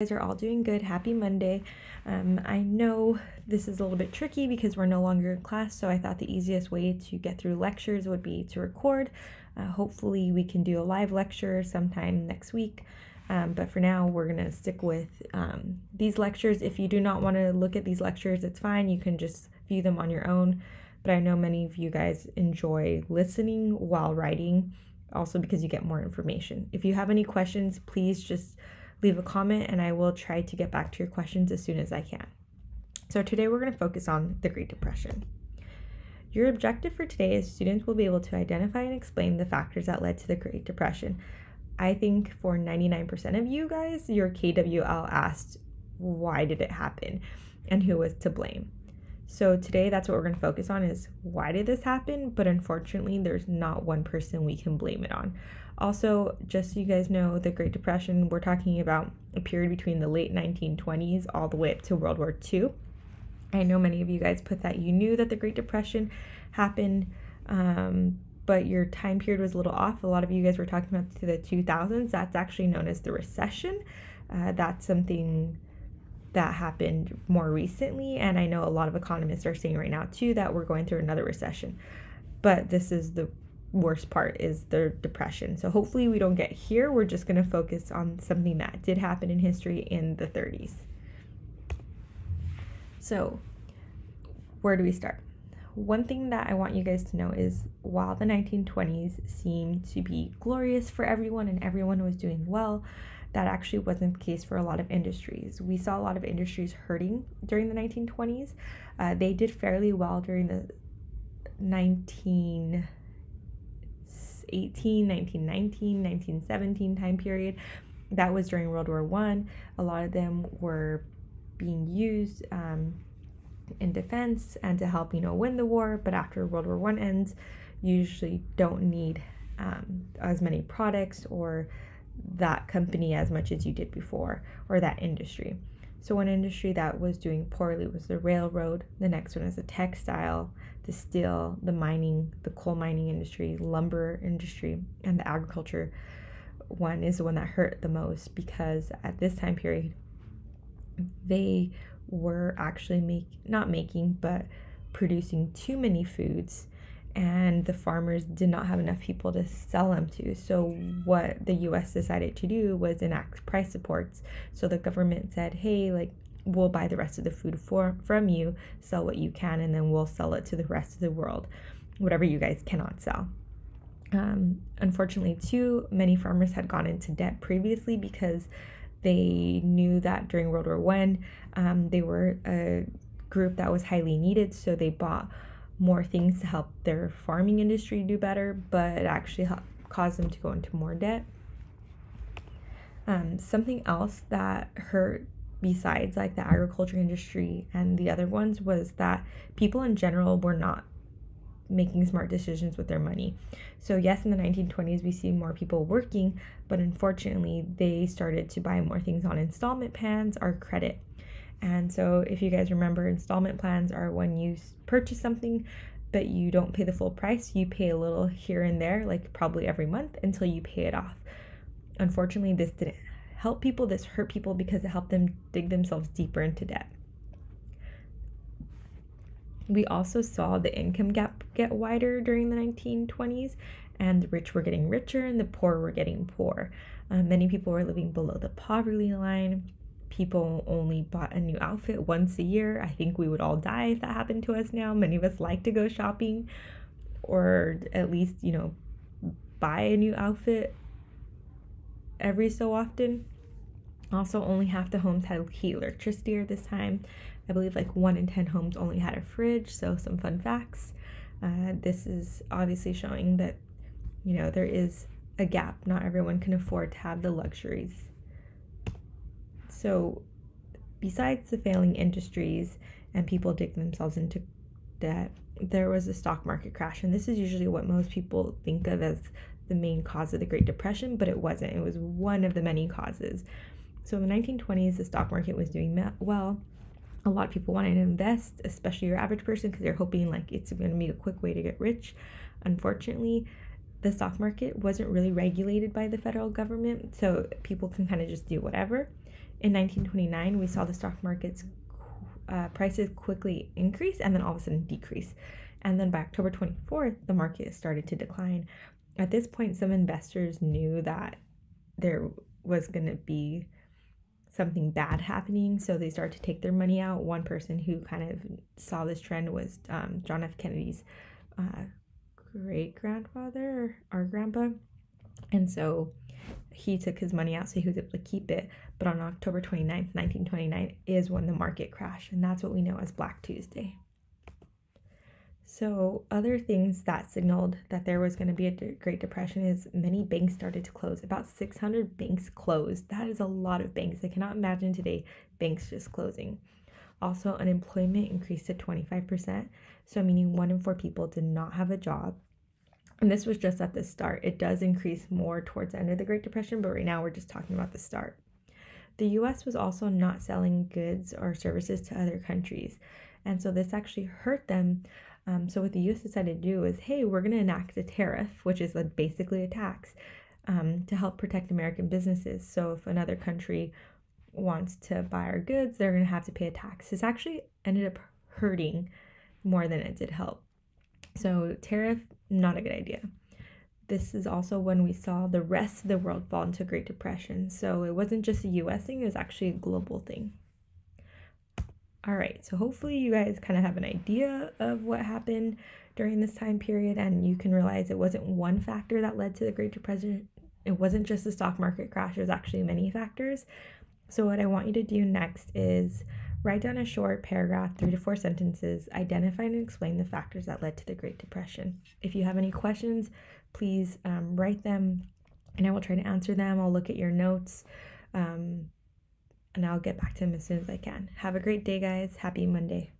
guys are all doing good. Happy Monday. Um, I know this is a little bit tricky because we're no longer in class, so I thought the easiest way to get through lectures would be to record. Uh, hopefully, we can do a live lecture sometime next week. Um, but for now, we're going to stick with um, these lectures. If you do not want to look at these lectures, it's fine. You can just view them on your own. But I know many of you guys enjoy listening while writing, also because you get more information. If you have any questions, please just leave a comment and I will try to get back to your questions as soon as I can. So today we're going to focus on the Great Depression. Your objective for today is students will be able to identify and explain the factors that led to the Great Depression. I think for 99% of you guys, your KWL asked why did it happen and who was to blame. So today that's what we're going to focus on is why did this happen? But unfortunately, there's not one person we can blame it on. Also, just so you guys know, the Great Depression, we're talking about a period between the late 1920s all the way up to World War II. I know many of you guys put that you knew that the Great Depression happened, um, but your time period was a little off. A lot of you guys were talking about to the 2000s. That's actually known as the recession. Uh, that's something that happened more recently, and I know a lot of economists are saying right now too that we're going through another recession. But this is the worst part is the depression. So hopefully we don't get here. We're just going to focus on something that did happen in history in the 30s. So, where do we start? One thing that I want you guys to know is while the 1920s seemed to be glorious for everyone and everyone was doing well, that actually wasn't the case for a lot of industries. We saw a lot of industries hurting during the 1920s. Uh, they did fairly well during the 19 1918, 1919, 1917 time period. That was during World War One. A lot of them were being used um, in defense and to help, you know, win the war. But after World War One ends, you usually don't need um, as many products or that company as much as you did before or that industry. So one industry that was doing poorly was the railroad. The next one is the textile, the steel, the mining, the coal mining industry, lumber industry, and the agriculture one is the one that hurt the most because at this time period they were actually make not making but producing too many foods and the farmers did not have enough people to sell them to. So, what the US decided to do was enact price supports. So, the government said, hey, like, we'll buy the rest of the food for, from you, sell what you can, and then we'll sell it to the rest of the world, whatever you guys cannot sell. Um, unfortunately, too many farmers had gone into debt previously because they knew that during World War One, um, they were a group that was highly needed, so they bought more things to help their farming industry do better, but actually caused them to go into more debt. Um, something else that hurt besides like the agriculture industry and the other ones was that people in general were not making smart decisions with their money. So, yes, in the 1920s, we see more people working, but unfortunately, they started to buy more things on installment plans or credit. And so, if you guys remember, installment plans are when you purchase something but you don't pay the full price, you pay a little here and there, like probably every month until you pay it off. Unfortunately, this didn't help people, this hurt people because it helped them dig themselves deeper into debt. We also saw the income gap get wider during the 1920s, and the rich were getting richer and the poor were getting poor. Uh, many people were living below the poverty line people only bought a new outfit once a year. I think we would all die if that happened to us now. Many of us like to go shopping or at least, you know, buy a new outfit every so often. Also, only half the homes had heat electricity this time. I believe like one in 10 homes only had a fridge. So, some fun facts. Uh, this is obviously showing that, you know, there is a gap. Not everyone can afford to have the luxuries so, besides the failing industries and people digging themselves into debt, there was a stock market crash. And this is usually what most people think of as the main cause of the Great Depression, but it wasn't. It was one of the many causes. So, in the 1920s, the stock market was doing well. A lot of people wanted to invest, especially your average person, because they're hoping like it's going to be a quick way to get rich. Unfortunately, the stock market wasn't really regulated by the federal government, so people can kind of just do whatever In 1929, we saw the stock market's uh, prices quickly increase and then all of a sudden decrease. And then by October 24th, the market started to decline. At this point, some investors knew that there was going to be something bad happening, so they started to take their money out. One person who kind of saw this trend was um, John F. Kennedy's uh, great grandfather or grandpa. And so he took his money out so he was able to keep it. But on October 29th, 1929, is when the market crashed, and that's what we know as Black Tuesday. So, other things that signaled that there was going to be a Great Depression is many banks started to close. About 600 banks closed. That is a lot of banks. I cannot imagine today banks just closing. Also, unemployment increased to 25%, so meaning one in four people did not have a job. And this was just at the start. It does increase more towards the end of the Great Depression, but right now we're just talking about the start. The US was also not selling goods or services to other countries. And so this actually hurt them um, so what the U.S. decided to do is, hey, we're going to enact a tariff, which is basically a tax, um, to help protect American businesses. So if another country wants to buy our goods, they're going to have to pay a tax. This actually ended up hurting more than it did help. So tariff, not a good idea. This is also when we saw the rest of the world fall into Great Depression. So it wasn't just a US thing, it was actually a global thing. All right, so hopefully you guys kind of have an idea of what happened during this time period and you can realize it wasn't one factor that led to the Great Depression. It wasn't just the stock market crash, was actually many factors. So, what I want you to do next is write down a short paragraph, three to four sentences, identify and explain the factors that led to the Great Depression. If you have any questions, please um, write them and I will try to answer them. I'll look at your notes. Um, and I'll get back to them as soon as I can. Have a great day, guys. Happy Monday.